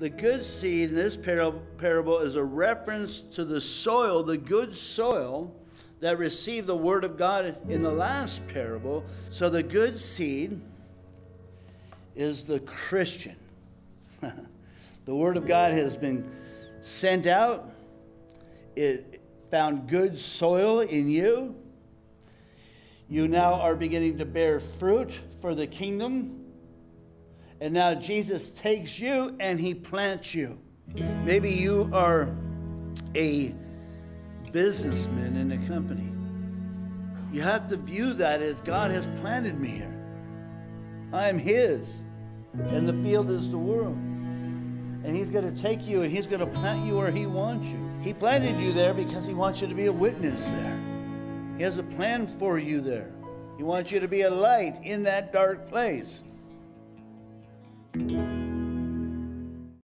the good seed in this parable is a reference to the soil, the good soil that received the word of God in the last parable. So the good seed is the Christian. the word of God has been sent out, it found good soil in you. You now are beginning to bear fruit for the kingdom and now Jesus takes you and he plants you. Maybe you are a businessman in a company. You have to view that as God has planted me here. I am His, and the field is the world. And He's going to take you and He's going to plant you where He wants you. He planted you there because He wants you to be a witness there. He has a plan for you there. He wants you to be a light in that dark place.